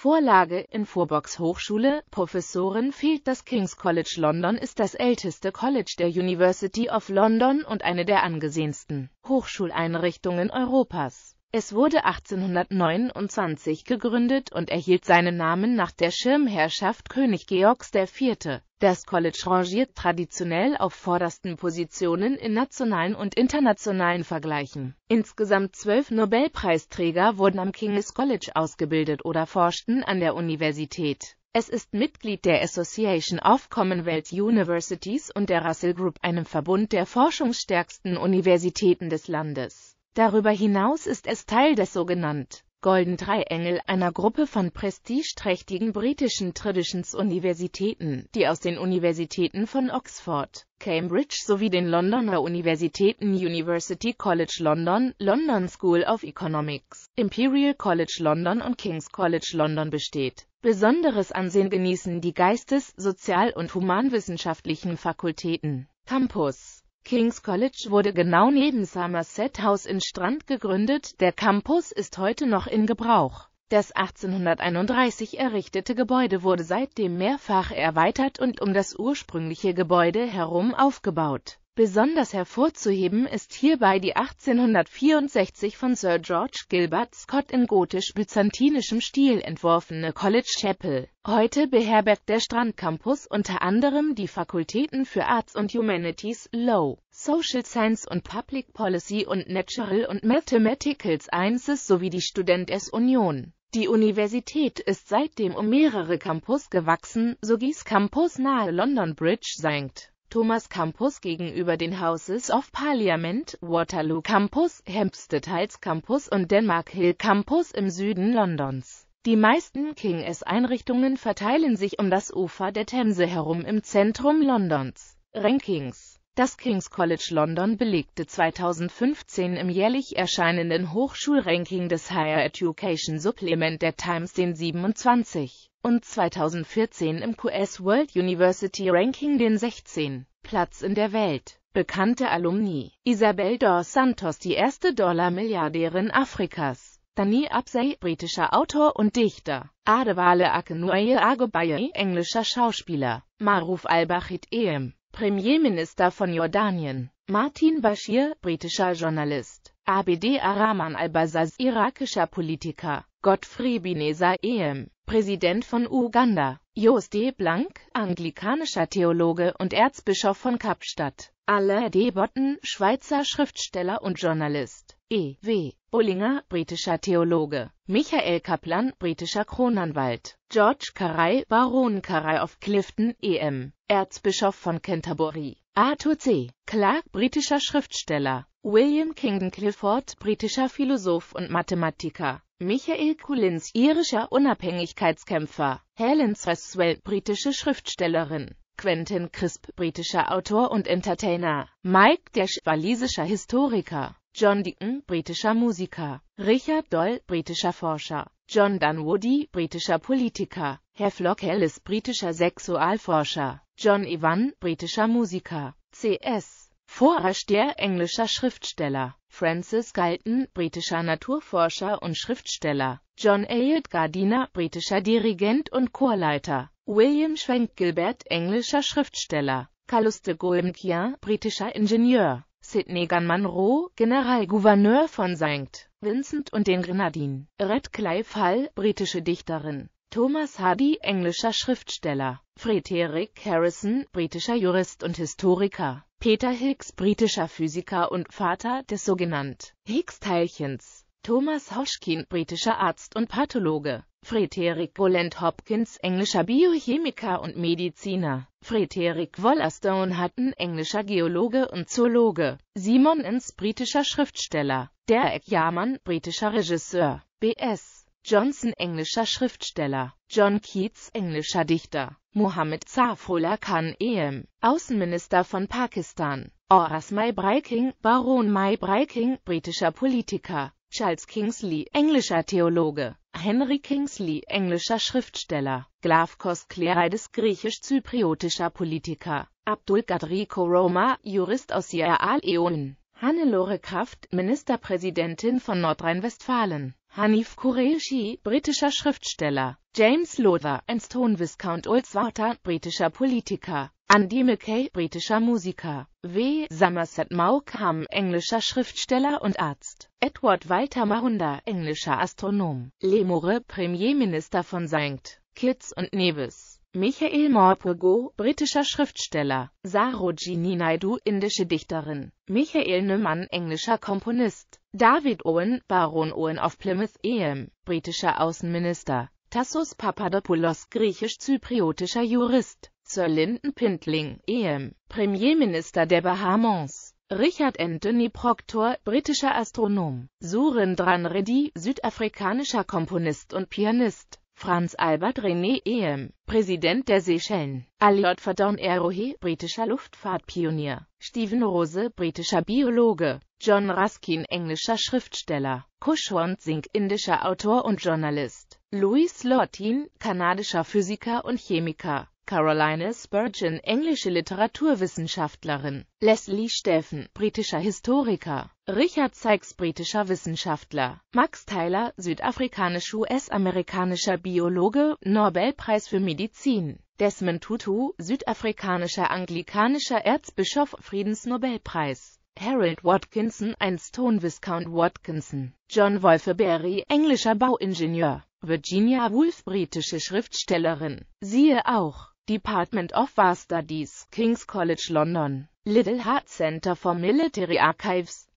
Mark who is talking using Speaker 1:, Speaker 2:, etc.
Speaker 1: Vorlage Infobox Hochschule Professoren fehlt Das King's College London ist das älteste College der University of London und eine der angesehensten Hochschuleinrichtungen Europas. Es wurde 1829 gegründet und erhielt seinen Namen nach der Schirmherrschaft König Georgs IV. Das College rangiert traditionell auf vordersten Positionen in nationalen und internationalen Vergleichen. Insgesamt zwölf Nobelpreisträger wurden am King's College ausgebildet oder forschten an der Universität. Es ist Mitglied der Association of Commonwealth Universities und der Russell Group, einem Verbund der forschungsstärksten Universitäten des Landes. Darüber hinaus ist es Teil des sogenannten Golden Triangle, einer Gruppe von prestigeträchtigen britischen Traditions-Universitäten, die aus den Universitäten von Oxford, Cambridge sowie den Londoner Universitäten University College London, London School of Economics, Imperial College London und King's College London besteht. Besonderes Ansehen genießen die Geistes-, Sozial- und Humanwissenschaftlichen Fakultäten. Campus King's College wurde genau neben Somerset House in Strand gegründet, der Campus ist heute noch in Gebrauch. Das 1831 errichtete Gebäude wurde seitdem mehrfach erweitert und um das ursprüngliche Gebäude herum aufgebaut Besonders hervorzuheben ist hierbei die 1864 von Sir George Gilbert Scott in gotisch-byzantinischem Stil entworfene College Chapel. Heute beherbergt der Strandcampus unter anderem die Fakultäten für Arts und Humanities, Law, Social Science und Public Policy und Natural und Mathematical Sciences sowie die Studentes Union. Die Universität ist seitdem um mehrere Campus gewachsen, so Campus nahe London Bridge St. Thomas Campus gegenüber den Houses of Parliament, Waterloo Campus, Hampstead Heights Campus und Denmark Hill Campus im Süden Londons. Die meisten King-S-Einrichtungen verteilen sich um das Ufer der Themse herum im Zentrum Londons. Rankings Das King's College London belegte 2015 im jährlich erscheinenden Hochschulranking des Higher Education Supplement der Times den 27 und 2014 im QS World University Ranking den 16. Platz in der Welt. Bekannte Alumni Isabel dos Santos, die erste Dollar-Milliardärin Afrikas. Dani Absey, britischer Autor und Dichter. Adewale Akinwumi Agobaye, englischer Schauspieler. Maruf al-Bachid Ehem, Premierminister von Jordanien. Martin Bashir, britischer Journalist. Abd Arrahman al-Bazaz, irakischer Politiker. Godfrey Bineza Ehem, Präsident von Uganda, Jos D. Blank, anglikanischer Theologe und Erzbischof von Kapstadt, Alain D. Botten, Schweizer Schriftsteller und Journalist, E. W. Bullinger, britischer Theologe, Michael Kaplan, britischer Kronanwalt, George Carey, Baron Carey of Clifton, EM, Erzbischof von Canterbury, Arthur C. Clarke, britischer Schriftsteller, William Kingdon Clifford, britischer Philosoph und Mathematiker, Michael Collins, irischer Unabhängigkeitskämpfer, Helen Cresswell, britische Schriftstellerin, Quentin Crisp, britischer Autor und Entertainer, Mike Dash, walisischer Historiker, John Deacon, britischer Musiker, Richard Doll, britischer Forscher, John Dunwoody, britischer Politiker, Havelock Ellis, britischer Sexualforscher, John Evan, britischer Musiker, C.S. Vorhersteher, englischer Schriftsteller. Francis Galton, britischer Naturforscher und Schriftsteller, John Elliot Gardiner, britischer Dirigent und Chorleiter, William Schwenk Gilbert, englischer Schriftsteller, Calouste Gulbenkian, britischer Ingenieur, Sidney Gunn Monroe, Generalgouverneur von St. Vincent und den Grenadinen, Redcliffe Hall, britische Dichterin, Thomas Hardy, englischer Schriftsteller, Frederick Harrison, britischer Jurist und Historiker Peter Higgs, britischer Physiker und Vater des sogenannten Higgs-Teilchens. Thomas Hodgkin, britischer Arzt und Pathologe. Frederick Roland Hopkins, englischer Biochemiker und Mediziner. Frederick Wollaston Hutton, englischer Geologe und Zoologe. Simon Ince, britischer Schriftsteller. Derek Jarman, britischer Regisseur. B.S. Johnson, englischer Schriftsteller, John Keats, englischer Dichter, Mohammed Zafrullah Khan Ehem, Außenminister von Pakistan, Horace May Breiking, Baron May Breiking, britischer Politiker, Charles Kingsley, englischer Theologe, Henry Kingsley, englischer Schriftsteller, Glavkos Klereides, griechisch-zypriotischer Politiker, Abdul Qadri Koroma, Jurist aus Sierra Leone, Hannelore Kraft, Ministerpräsidentin von Nordrhein-Westfalen. Hanif Qureshi, britischer Schriftsteller James Lowther, Stone Viscount Ullswater, britischer Politiker. Andy McKay, britischer Musiker. W. Somerset Maugham, englischer Schriftsteller und Arzt. Edward Walter Mahunda, englischer Astronom. Lemure, Premierminister von St. Kitts und Nevis. Michael Morpurgo, britischer Schriftsteller. Sarojini Naidu, indische Dichterin. Michael Neumann, englischer Komponist. David Owen, Baron Owen of Plymouth EM, britischer Außenminister. Tassos Papadopoulos, griechisch-zypriotischer Jurist. Sir Lyndon Pintling, EM, Premierminister der Bahamas. Richard Anthony Proctor, britischer Astronom. Surendran Reddy, südafrikanischer Komponist und Pianist. Franz Albert René EM, Präsident der Seychellen. Aliot Fadon Erohe, britischer Luftfahrtpionier. Stephen Rose, britischer Biologe. John Ruskin, englischer Schriftsteller. Kushwant Singh, indischer Autor und Journalist. Louis Slotin, kanadischer Physiker und Chemiker. Caroline Spurgeon, englische Literaturwissenschaftlerin. Leslie Steffen, britischer Historiker. Richard Sykes, britischer Wissenschaftler. Max Tyler, südafrikanisch-US-amerikanischer Biologe, Nobelpreis für Medizin. Desmond Tutu, südafrikanischer anglikanischer Erzbischof, Friedensnobelpreis. Harold Watkinson, ein Stone Viscount Watkinson. John Wolfeberry, englischer Bauingenieur. Virginia Woolf, britische Schriftstellerin. Siehe auch Department of War Studies, King's College London, Little Heart Center for Military Archives